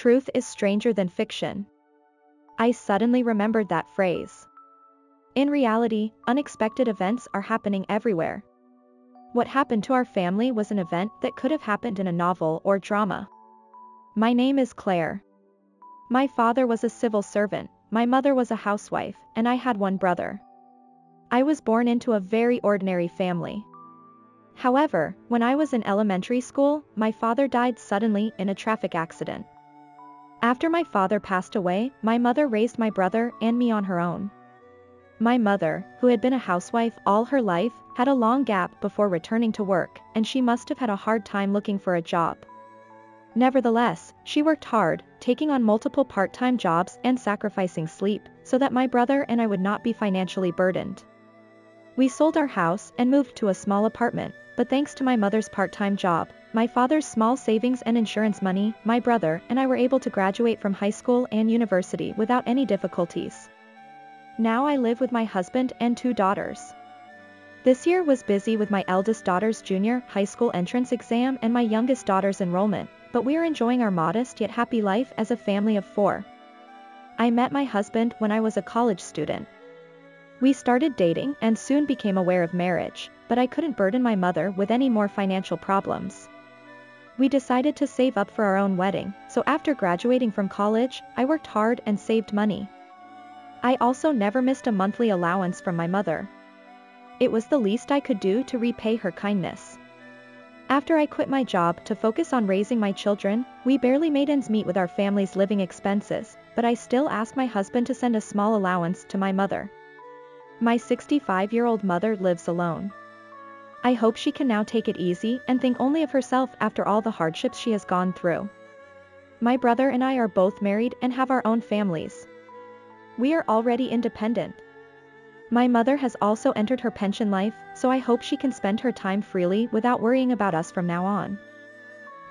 truth is stranger than fiction. I suddenly remembered that phrase. In reality, unexpected events are happening everywhere. What happened to our family was an event that could have happened in a novel or drama. My name is Claire. My father was a civil servant, my mother was a housewife, and I had one brother. I was born into a very ordinary family. However, when I was in elementary school, my father died suddenly in a traffic accident. After my father passed away, my mother raised my brother and me on her own. My mother, who had been a housewife all her life, had a long gap before returning to work, and she must have had a hard time looking for a job. Nevertheless, she worked hard, taking on multiple part-time jobs and sacrificing sleep, so that my brother and I would not be financially burdened. We sold our house and moved to a small apartment, but thanks to my mother's part-time job, my father's small savings and insurance money, my brother and I were able to graduate from high school and university without any difficulties. Now I live with my husband and two daughters. This year was busy with my eldest daughter's junior high school entrance exam and my youngest daughter's enrollment, but we are enjoying our modest yet happy life as a family of four. I met my husband when I was a college student. We started dating and soon became aware of marriage, but I couldn't burden my mother with any more financial problems. We decided to save up for our own wedding, so after graduating from college, I worked hard and saved money. I also never missed a monthly allowance from my mother. It was the least I could do to repay her kindness. After I quit my job to focus on raising my children, we barely made ends meet with our family's living expenses, but I still asked my husband to send a small allowance to my mother. My 65-year-old mother lives alone. I hope she can now take it easy and think only of herself after all the hardships she has gone through. My brother and I are both married and have our own families. We are already independent. My mother has also entered her pension life, so I hope she can spend her time freely without worrying about us from now on.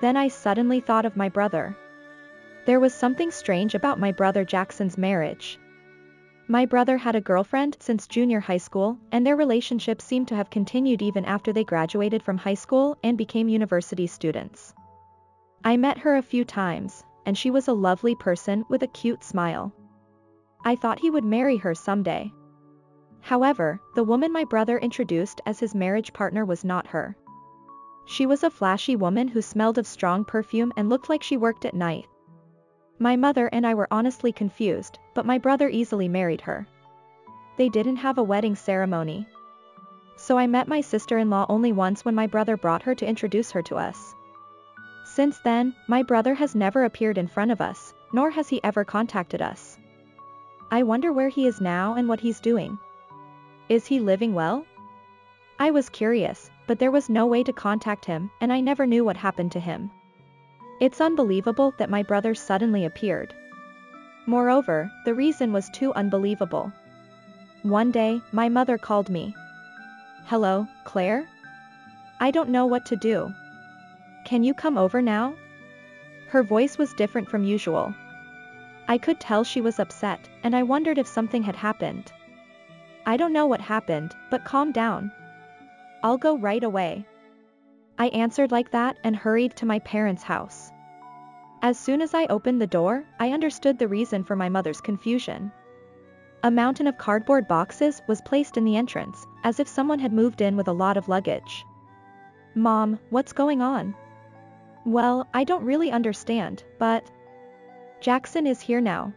Then I suddenly thought of my brother. There was something strange about my brother Jackson's marriage. My brother had a girlfriend since junior high school, and their relationship seemed to have continued even after they graduated from high school and became university students. I met her a few times, and she was a lovely person with a cute smile. I thought he would marry her someday. However, the woman my brother introduced as his marriage partner was not her. She was a flashy woman who smelled of strong perfume and looked like she worked at night, my mother and I were honestly confused, but my brother easily married her. They didn't have a wedding ceremony. So I met my sister-in-law only once when my brother brought her to introduce her to us. Since then, my brother has never appeared in front of us, nor has he ever contacted us. I wonder where he is now and what he's doing. Is he living well? I was curious, but there was no way to contact him, and I never knew what happened to him. It's unbelievable that my brother suddenly appeared. Moreover, the reason was too unbelievable. One day, my mother called me. Hello, Claire? I don't know what to do. Can you come over now? Her voice was different from usual. I could tell she was upset, and I wondered if something had happened. I don't know what happened, but calm down. I'll go right away. I answered like that and hurried to my parents' house. As soon as I opened the door, I understood the reason for my mother's confusion. A mountain of cardboard boxes was placed in the entrance, as if someone had moved in with a lot of luggage. Mom, what's going on? Well, I don't really understand, but... Jackson is here now.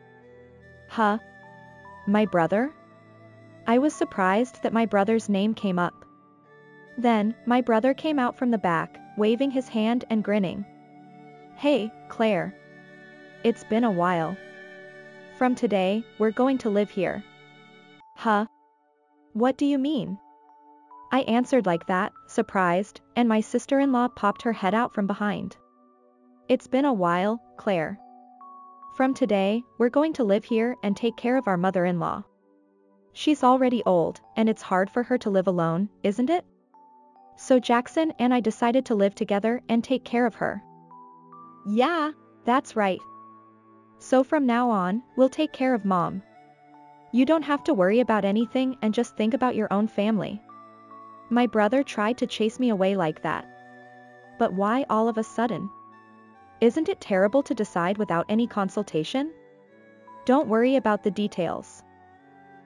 Huh? My brother? I was surprised that my brother's name came up. Then, my brother came out from the back, waving his hand and grinning. Hey, Claire. It's been a while. From today, we're going to live here. Huh? What do you mean? I answered like that, surprised, and my sister-in-law popped her head out from behind. It's been a while, Claire. From today, we're going to live here and take care of our mother-in-law. She's already old, and it's hard for her to live alone, isn't it? So Jackson and I decided to live together and take care of her. Yeah, that's right. So from now on, we'll take care of mom. You don't have to worry about anything and just think about your own family. My brother tried to chase me away like that. But why all of a sudden? Isn't it terrible to decide without any consultation? Don't worry about the details.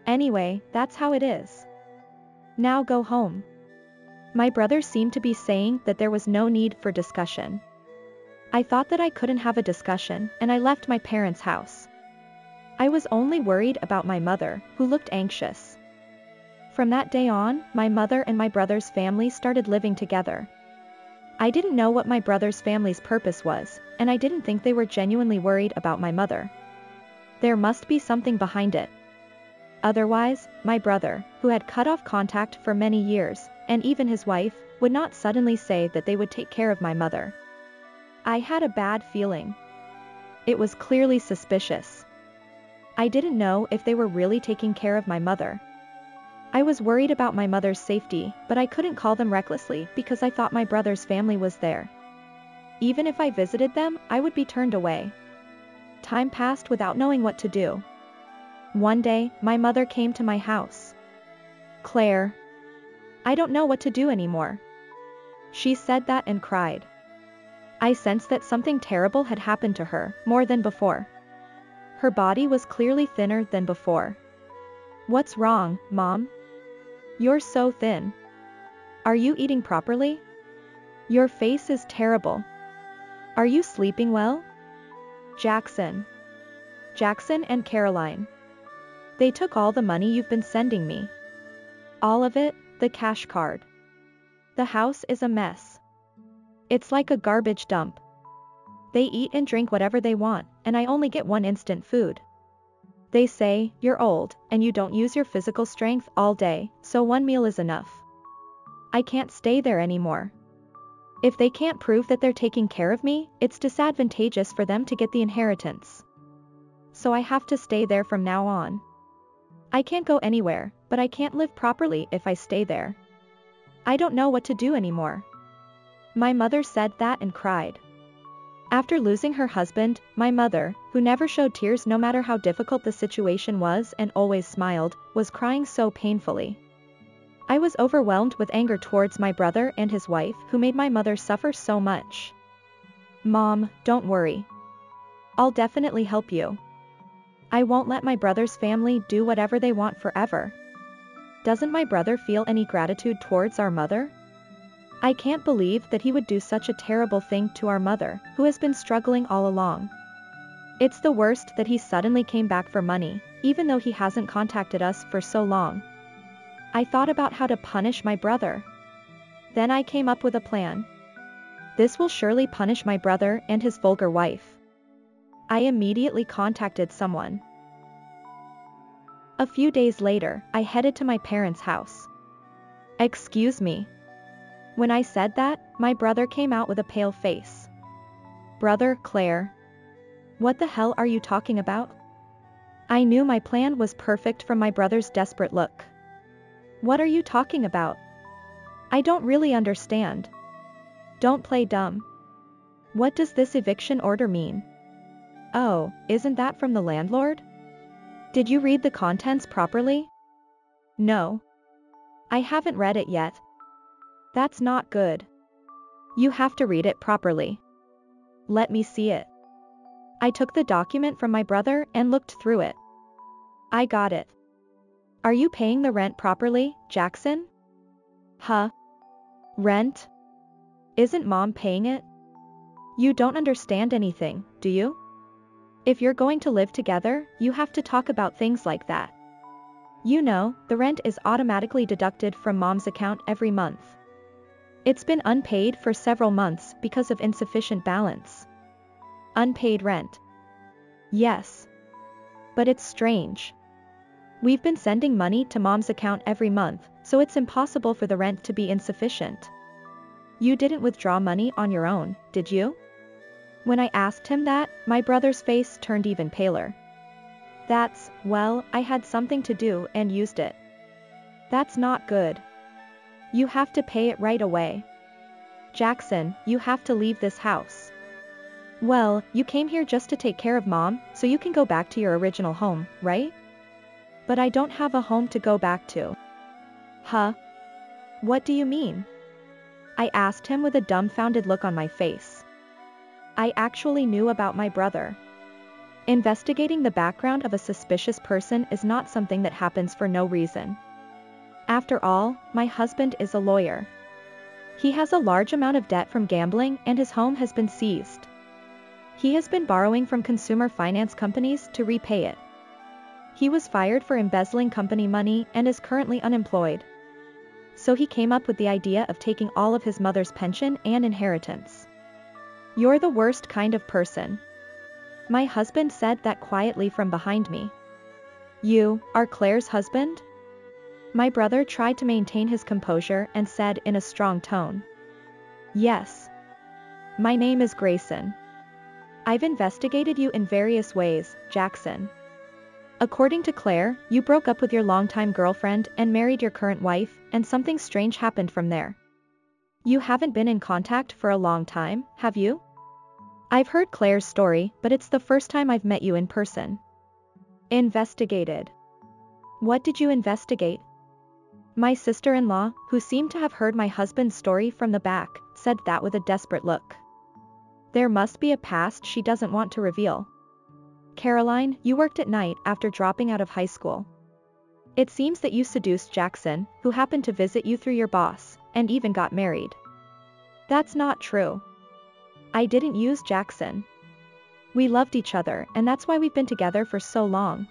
Anyway, that's how it is. Now go home. My brother seemed to be saying that there was no need for discussion. I thought that I couldn't have a discussion, and I left my parents' house. I was only worried about my mother, who looked anxious. From that day on, my mother and my brother's family started living together. I didn't know what my brother's family's purpose was, and I didn't think they were genuinely worried about my mother. There must be something behind it. Otherwise, my brother, who had cut off contact for many years, and even his wife, would not suddenly say that they would take care of my mother. I had a bad feeling. It was clearly suspicious. I didn't know if they were really taking care of my mother. I was worried about my mother's safety, but I couldn't call them recklessly because I thought my brother's family was there. Even if I visited them, I would be turned away. Time passed without knowing what to do. One day, my mother came to my house. Claire. I don't know what to do anymore. She said that and cried. I sensed that something terrible had happened to her, more than before. Her body was clearly thinner than before. What's wrong, Mom? You're so thin. Are you eating properly? Your face is terrible. Are you sleeping well? Jackson. Jackson and Caroline. They took all the money you've been sending me. All of it, the cash card. The house is a mess. It's like a garbage dump. They eat and drink whatever they want, and I only get one instant food. They say, you're old, and you don't use your physical strength all day, so one meal is enough. I can't stay there anymore. If they can't prove that they're taking care of me, it's disadvantageous for them to get the inheritance. So I have to stay there from now on. I can't go anywhere, but I can't live properly if I stay there. I don't know what to do anymore. My mother said that and cried. After losing her husband, my mother, who never showed tears no matter how difficult the situation was and always smiled, was crying so painfully. I was overwhelmed with anger towards my brother and his wife who made my mother suffer so much. Mom, don't worry. I'll definitely help you. I won't let my brother's family do whatever they want forever. Doesn't my brother feel any gratitude towards our mother? I can't believe that he would do such a terrible thing to our mother, who has been struggling all along. It's the worst that he suddenly came back for money, even though he hasn't contacted us for so long. I thought about how to punish my brother. Then I came up with a plan. This will surely punish my brother and his vulgar wife. I immediately contacted someone. A few days later, I headed to my parents' house. Excuse me, when I said that, my brother came out with a pale face. Brother, Claire. What the hell are you talking about? I knew my plan was perfect from my brother's desperate look. What are you talking about? I don't really understand. Don't play dumb. What does this eviction order mean? Oh, isn't that from the landlord? Did you read the contents properly? No. I haven't read it yet, that's not good. You have to read it properly. Let me see it. I took the document from my brother and looked through it. I got it. Are you paying the rent properly, Jackson? Huh? Rent? Isn't mom paying it? You don't understand anything, do you? If you're going to live together, you have to talk about things like that. You know, the rent is automatically deducted from mom's account every month. It's been unpaid for several months because of insufficient balance. Unpaid rent. Yes. But it's strange. We've been sending money to mom's account every month, so it's impossible for the rent to be insufficient. You didn't withdraw money on your own, did you? When I asked him that, my brother's face turned even paler. That's, well, I had something to do and used it. That's not good. You have to pay it right away. Jackson, you have to leave this house. Well, you came here just to take care of mom, so you can go back to your original home, right? But I don't have a home to go back to. Huh? What do you mean? I asked him with a dumbfounded look on my face. I actually knew about my brother. Investigating the background of a suspicious person is not something that happens for no reason. After all, my husband is a lawyer. He has a large amount of debt from gambling and his home has been seized. He has been borrowing from consumer finance companies to repay it. He was fired for embezzling company money and is currently unemployed. So he came up with the idea of taking all of his mother's pension and inheritance. You're the worst kind of person. My husband said that quietly from behind me. You, are Claire's husband? My brother tried to maintain his composure and said in a strong tone. Yes. My name is Grayson. I've investigated you in various ways, Jackson. According to Claire, you broke up with your longtime girlfriend and married your current wife, and something strange happened from there. You haven't been in contact for a long time, have you? I've heard Claire's story, but it's the first time I've met you in person. Investigated. What did you investigate? My sister-in-law, who seemed to have heard my husband's story from the back, said that with a desperate look. There must be a past she doesn't want to reveal. Caroline, you worked at night after dropping out of high school. It seems that you seduced Jackson, who happened to visit you through your boss, and even got married. That's not true. I didn't use Jackson. We loved each other and that's why we've been together for so long.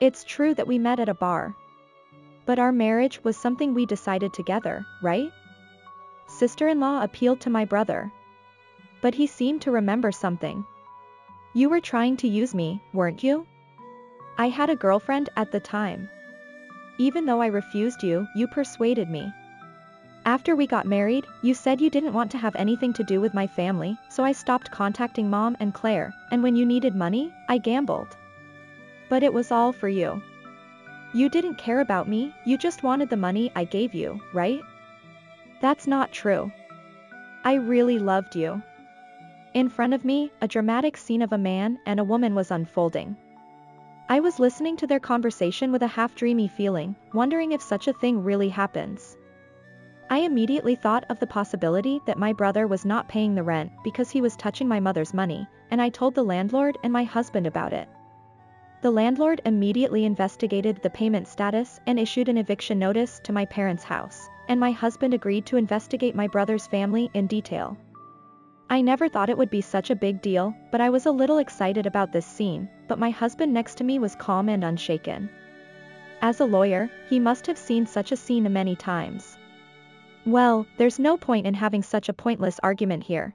It's true that we met at a bar. But our marriage was something we decided together, right? Sister-in-law appealed to my brother. But he seemed to remember something. You were trying to use me, weren't you? I had a girlfriend at the time. Even though I refused you, you persuaded me. After we got married, you said you didn't want to have anything to do with my family, so I stopped contacting mom and Claire, and when you needed money, I gambled. But it was all for you. You didn't care about me, you just wanted the money I gave you, right? That's not true. I really loved you. In front of me, a dramatic scene of a man and a woman was unfolding. I was listening to their conversation with a half-dreamy feeling, wondering if such a thing really happens. I immediately thought of the possibility that my brother was not paying the rent because he was touching my mother's money, and I told the landlord and my husband about it. The landlord immediately investigated the payment status and issued an eviction notice to my parents' house, and my husband agreed to investigate my brother's family in detail. I never thought it would be such a big deal, but I was a little excited about this scene, but my husband next to me was calm and unshaken. As a lawyer, he must have seen such a scene many times. Well, there's no point in having such a pointless argument here.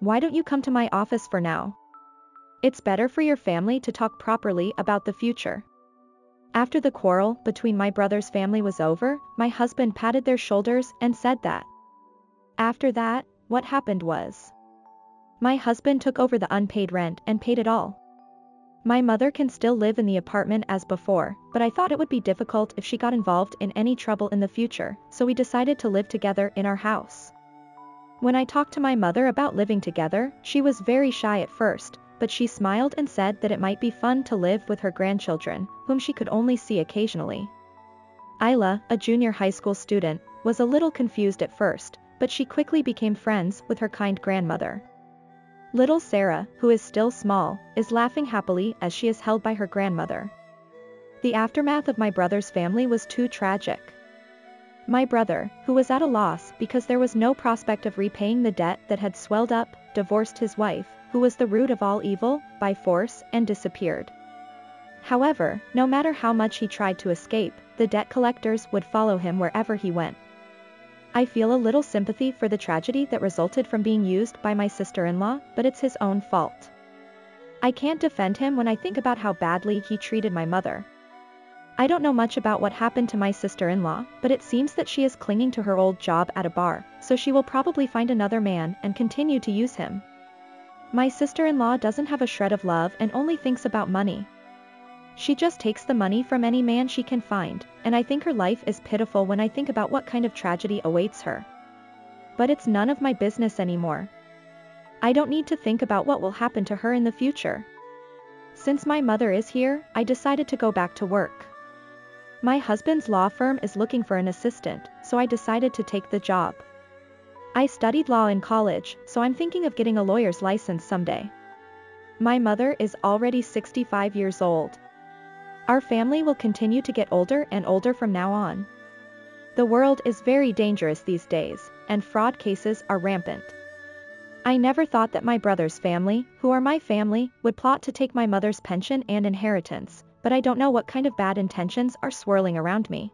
Why don't you come to my office for now? It's better for your family to talk properly about the future. After the quarrel between my brother's family was over, my husband patted their shoulders and said that. After that, what happened was. My husband took over the unpaid rent and paid it all. My mother can still live in the apartment as before, but I thought it would be difficult if she got involved in any trouble in the future, so we decided to live together in our house. When I talked to my mother about living together, she was very shy at first, but she smiled and said that it might be fun to live with her grandchildren, whom she could only see occasionally. Isla, a junior high school student, was a little confused at first, but she quickly became friends with her kind grandmother. Little Sarah, who is still small, is laughing happily as she is held by her grandmother. The aftermath of my brother's family was too tragic. My brother, who was at a loss because there was no prospect of repaying the debt that had swelled up, divorced his wife, who was the root of all evil, by force, and disappeared. However, no matter how much he tried to escape, the debt collectors would follow him wherever he went. I feel a little sympathy for the tragedy that resulted from being used by my sister-in-law, but it's his own fault. I can't defend him when I think about how badly he treated my mother. I don't know much about what happened to my sister-in-law, but it seems that she is clinging to her old job at a bar, so she will probably find another man and continue to use him. My sister-in-law doesn't have a shred of love and only thinks about money. She just takes the money from any man she can find, and I think her life is pitiful when I think about what kind of tragedy awaits her. But it's none of my business anymore. I don't need to think about what will happen to her in the future. Since my mother is here, I decided to go back to work. My husband's law firm is looking for an assistant, so I decided to take the job. I studied law in college, so I'm thinking of getting a lawyer's license someday. My mother is already 65 years old. Our family will continue to get older and older from now on. The world is very dangerous these days, and fraud cases are rampant. I never thought that my brother's family, who are my family, would plot to take my mother's pension and inheritance, but I don't know what kind of bad intentions are swirling around me.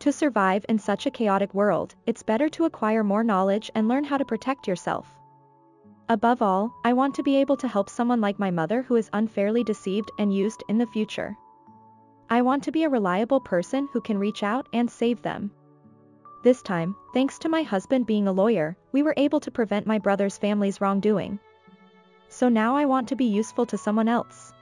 To survive in such a chaotic world, it's better to acquire more knowledge and learn how to protect yourself. Above all, I want to be able to help someone like my mother who is unfairly deceived and used in the future. I want to be a reliable person who can reach out and save them. This time, thanks to my husband being a lawyer, we were able to prevent my brother's family's wrongdoing. So now I want to be useful to someone else.